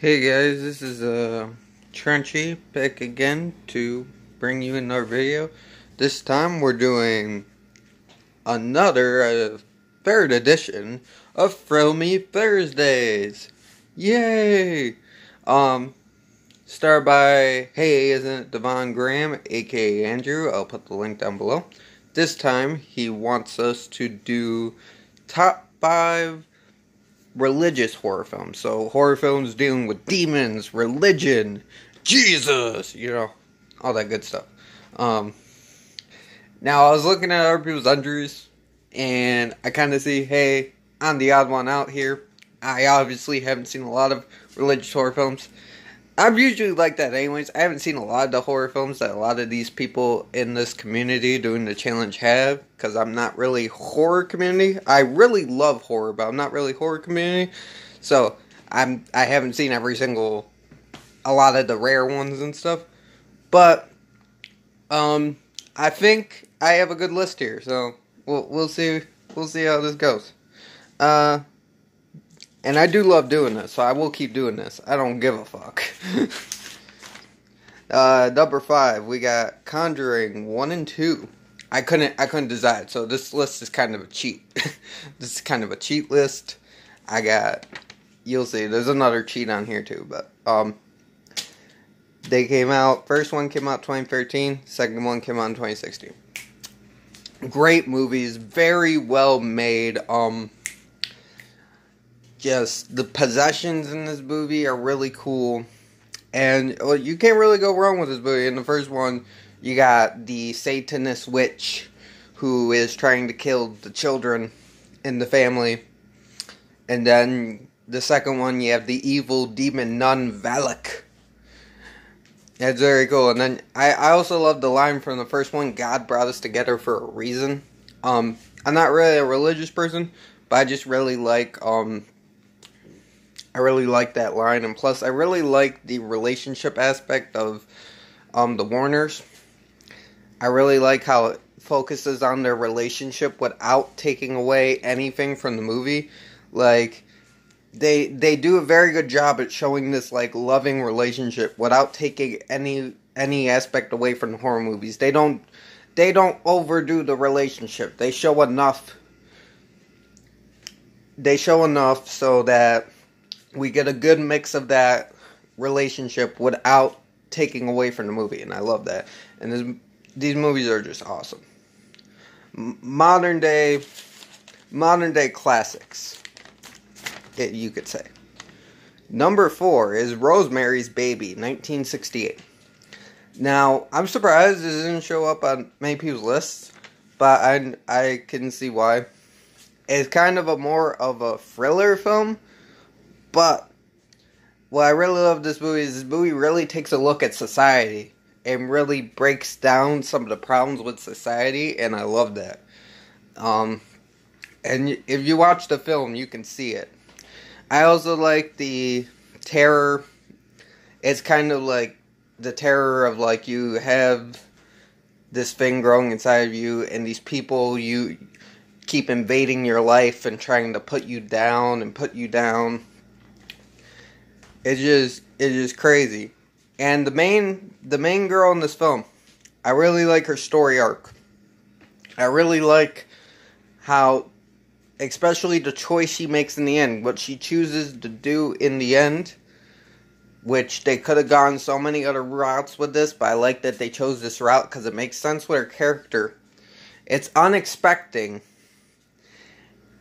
Hey guys, this is uh Trenchy back again to bring you another video. This time we're doing another uh, third edition of Thrill Me Thursdays. Yay! Um, started by Hey, isn't it Devon Graham, aka Andrew? I'll put the link down below. This time he wants us to do top five religious horror films. So horror films dealing with demons, religion, Jesus, you know, all that good stuff. Um, now I was looking at other people's entries, and I kind of see, hey, I'm the odd one out here. I obviously haven't seen a lot of religious horror films. I'm usually like that anyways. I haven't seen a lot of the horror films that a lot of these people in this community doing the challenge have because I'm not really horror community. I really love horror, but I'm not really horror community. So I'm I haven't seen every single a lot of the rare ones and stuff. But um I think I have a good list here. So we'll we'll see we'll see how this goes. Uh and I do love doing this, so I will keep doing this. I don't give a fuck. uh, number five, we got Conjuring one and two. I couldn't I couldn't decide, so this list is kind of a cheat. this is kind of a cheat list. I got you'll see. There's another cheat on here too, but um, they came out. First one came out 2013. Second one came out in 2016. Great movies, very well made. Um just the possessions in this movie are really cool, and well, you can't really go wrong with this movie. In the first one, you got the Satanist witch who is trying to kill the children in the family, and then the second one, you have the evil demon nun Valak. That's very cool. And then I, I also love the line from the first one God brought us together for a reason. Um, I'm not really a religious person, but I just really like um, I really like that line, and plus, I really like the relationship aspect of um, the Warrens. I really like how it focuses on their relationship without taking away anything from the movie. Like they they do a very good job at showing this like loving relationship without taking any any aspect away from the horror movies. They don't they don't overdo the relationship. They show enough. They show enough so that we get a good mix of that relationship without taking away from the movie, and I love that. And this, these movies are just awesome. Modern day, modern day classics, it, you could say. Number four is Rosemary's Baby, 1968. Now, I'm surprised it didn't show up on many people's lists, but I I can see why. It's kind of a more of a thriller film but what I really love this movie is this movie really takes a look at society and really breaks down some of the problems with society, and I love that. Um, and if you watch the film, you can see it. I also like the terror. It's kind of like the terror of like you have this thing growing inside of you, and these people you keep invading your life and trying to put you down and put you down it's just it's just crazy. And the main the main girl in this film, I really like her story arc. I really like how especially the choice she makes in the end, what she chooses to do in the end, which they could have gone so many other routes with this, but I like that they chose this route because it makes sense with her character. It's unexpected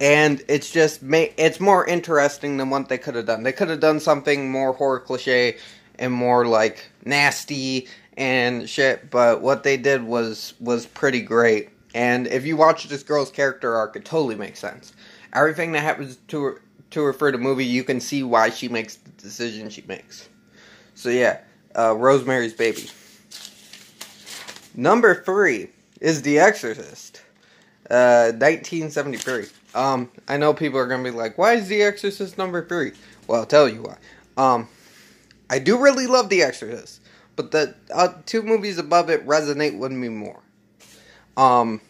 and it's just it's more interesting than what they could have done. They could have done something more horror cliche and more like nasty and shit, but what they did was was pretty great. And if you watch this girl's character arc, it totally makes sense. Everything that happens to her to her for the movie, you can see why she makes the decision she makes. So yeah, uh, Rosemary's Baby. Number three is The Exorcist, uh, 1973. Um, I know people are gonna be like, "Why is The Exorcist number three? Well, I'll tell you why. Um, I do really love The Exorcist, but the uh, two movies above it resonate with me more. Um,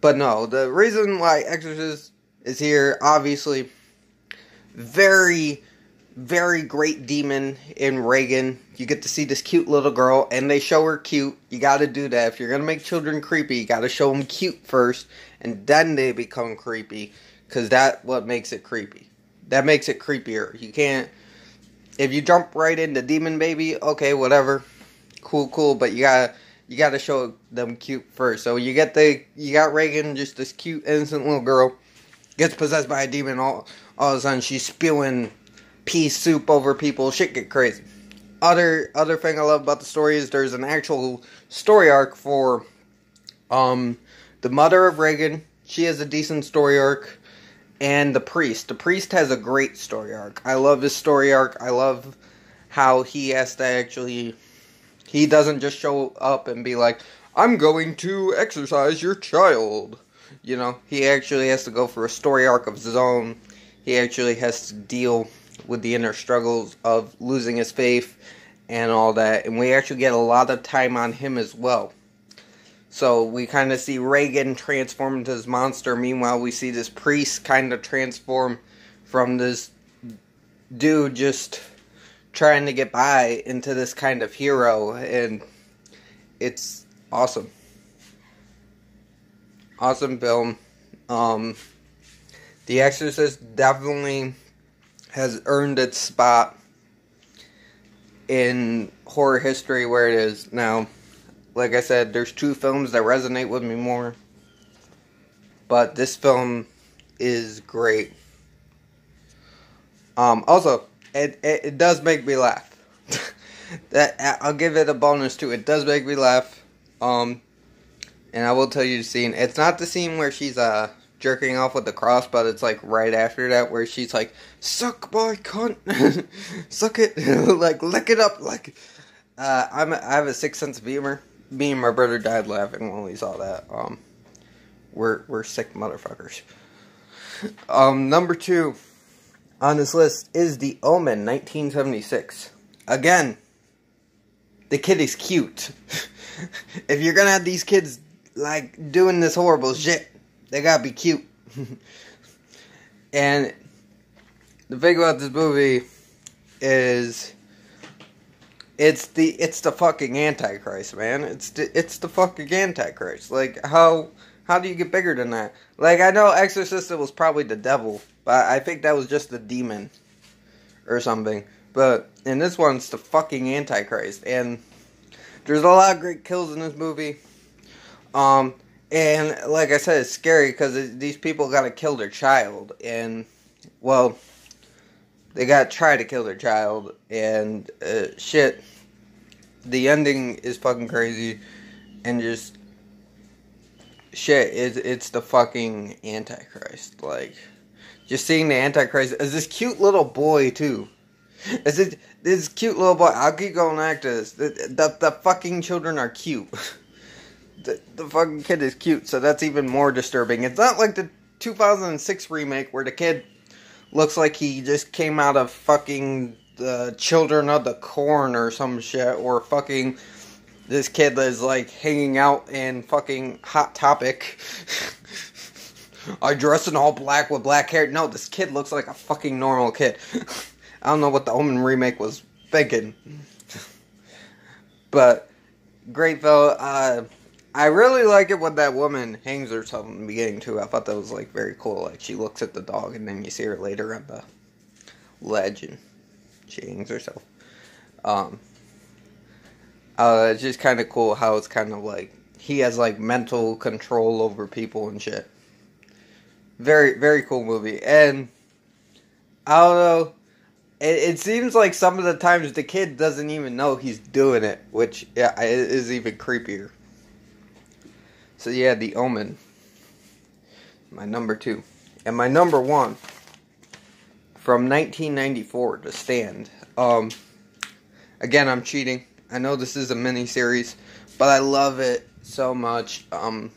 but no, the reason why Exorcist is here, obviously, very, very great demon in Regan. You get to see this cute little girl, and they show her cute. You got to do that if you're gonna make children creepy. You got to show them cute first, and then they become creepy, because that what makes it creepy. That makes it creepier. You can't if you jump right into Demon Baby, okay, whatever, cool, cool. But you gotta you gotta show them cute first. So you get the you got Regan, just this cute innocent little girl, gets possessed by a demon. All all of a sudden she's spewing pea soup over people. Shit get crazy. Other other thing I love about the story is there's an actual story arc for um the mother of Regan. She has a decent story arc and the priest. The priest has a great story arc. I love his story arc. I love how he has to actually he doesn't just show up and be like, "I'm going to exorcise your child." You know, he actually has to go for a story arc of his own. He actually has to deal with the inner struggles of losing his faith and all that. And we actually get a lot of time on him as well. So we kind of see Regan transform into this monster. Meanwhile, we see this priest kind of transform from this dude just trying to get by into this kind of hero. And it's awesome. Awesome film. Um, the Exorcist definitely has earned its spot in horror history where it is now like I said, there's two films that resonate with me more. But this film is great. Um, also, it, it, it does make me laugh. that I'll give it a bonus too. It does make me laugh. Um, and I will tell you the scene. It's not the scene where she's uh jerking off with the cross, but it's like right after that where she's like, "Suck my cunt, suck it, like lick it up." Like, uh, I'm I have a sixth sense of humor, me and my brother died laughing when we saw that. Um, we're we're sick motherfuckers. Um, number two on this list is The Omen, 1976. Again, the kid is cute. if you're gonna have these kids like doing this horrible shit, they gotta be cute. and the thing about this movie is it's the it's the fucking antichrist, man. It's the it's the fucking antichrist. Like how how do you get bigger than that? Like I know Exorcist was probably the devil, but I think that was just the demon or something. But in this one, it's the fucking antichrist, and there's a lot of great kills in this movie. Um, and like I said, it's scary because these people got to kill their child, and well, they got to try to kill their child, and uh, shit the ending is fucking crazy, and just shit. It's it's the fucking Antichrist. Like, just seeing the Antichrist as this cute little boy too. Is it this cute little boy? I'll keep going back actors. The, the the fucking children are cute. the the fucking kid is cute, so that's even more disturbing. It's not like the 2006 remake where the kid looks like he just came out of fucking the Children of the Corn or some shit, or fucking this kid that's like hanging out in fucking Hot Topic. I dress in all black with black hair. No, this kid looks like a fucking normal kid. I don't know what the Omen remake was thinking. but great though. Uh, I really like it when that woman hangs herself in the beginning too. I thought that was like very cool. Like she looks at the dog and then you see her later on the ledge and she hangs herself. Um, uh, it's just kind of cool how it's kind of like he has like mental control over people and shit. Very very cool movie, and I don't know. It, it seems like some of the times the kid doesn't even know he's doing it, which yeah is even creepier. So yeah, The Omen. My number two, and my number one from 1994 to stand. Um, again, I'm cheating. I know this is a mini series, but I love it so much. Um,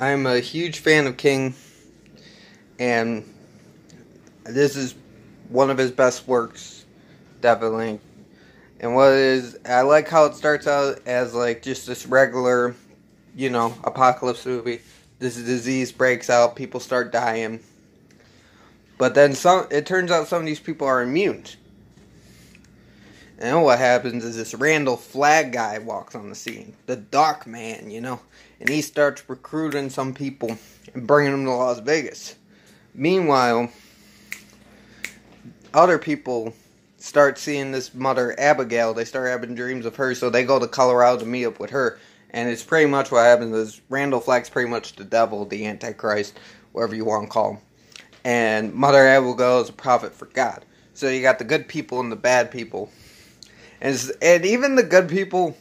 I'm a huge fan of King, and this is one of his best works, definitely. And what is I like how it starts out as like just this regular, you know, apocalypse movie. This disease breaks out, people start dying But then some. It turns out some of these people are immune. And what happens is this Randall Flagg guy walks on the scene, the Dark Man, you know, and he starts recruiting some people and bringing them to Las Vegas. Meanwhile, other people start seeing this mother Abigail. They start having dreams of her, so they go to Colorado to meet up with her. And it's pretty much what happens is Randall Flagg's pretty much the devil, the Antichrist, whatever you want to call him. And Mother Abigail is a prophet for God. So you got the good people and the bad people. And, and even the good people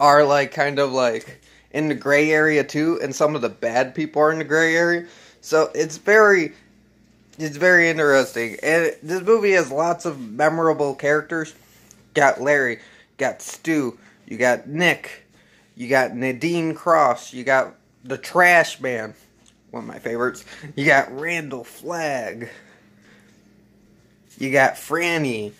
are like kind of like in the gray area too, and some of the bad people are in the gray area. So it's very it's very interesting. And this movie has lots of memorable characters. Got Larry, got Stu, you got Nick, you got Nadine Cross, you got the Trash Man, one of my favorites. You got Randall Flagg. You got Franny.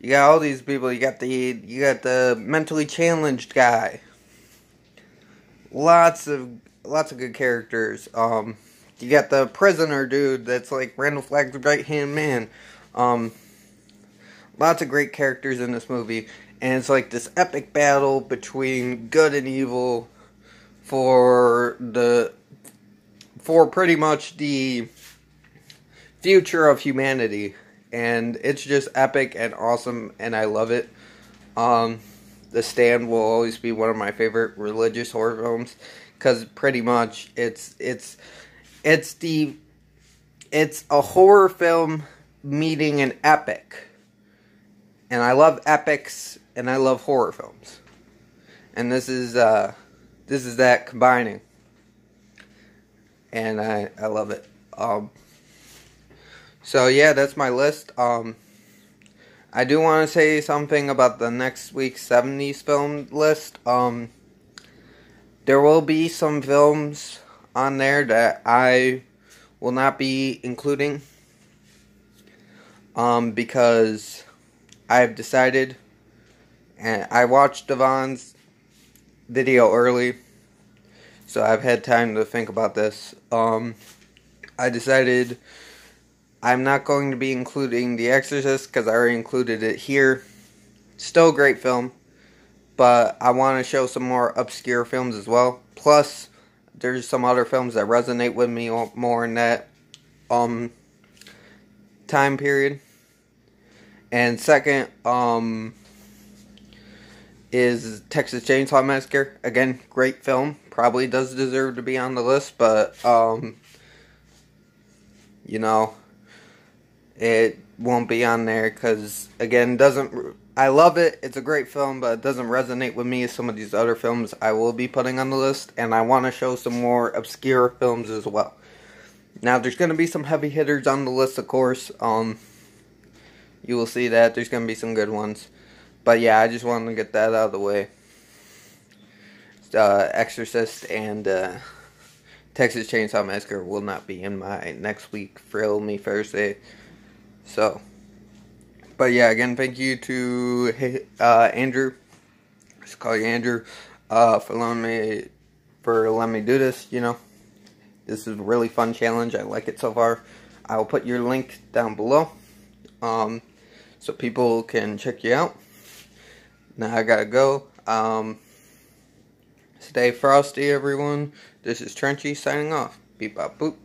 You got all these people. You got the you got the mentally challenged guy. Lots of lots of good characters. Um you got the prisoner dude that's like Randall Flagg's right hand man. Um, lots of great characters in this movie, and it's like this epic battle between good and evil for the for pretty much the future of humanity. And it's just epic and awesome and i love it. Um the stand will always be one of my favorite religious horror films because pretty much it's it's it's the it's a horror film meeting an epic. And I love epics and I love horror films. And this is uh this is that combining. And I I love it. Um so yeah, that's my list. Um I do want to say something about the next week's 70s film list. Um there will be some films on there that I will not be including um, because I've decided, and I watched Devon's video early, so I've had time to think about this. Um, I decided I'm not going to be including The Exorcist because I already included it here. Still a great film, but I want to show some more obscure films as well. Plus, there's some other films that resonate with me more in that um time period. And second, um is Texas Chainsaw Massacre. Again, great film. Probably does deserve to be on the list, but um you know, it won't be on there cuz again, doesn't I love it. It's a great film, but it doesn't resonate with me as some of these other films I will be putting on the list, and I want to show some more obscure films as well. Now, there's going to be some heavy hitters on the list, of course. Um, you will see that there's going to be some good ones, but yeah, I just wanted to get that out of the way. Uh, Exorcist and uh, Texas Chainsaw Massacre will not be in my next week Thrill Me Thursday, so. But yeah, again, thank you to uh, Andrew. Just call you Andrew uh, for letting me for letting me do this. You know, this is a really fun challenge. I like it so far. I will put your link down below, um, so people can check you out. Now I gotta go. Um, stay frosty, everyone. This is Trenchy signing off. Beep bop boop.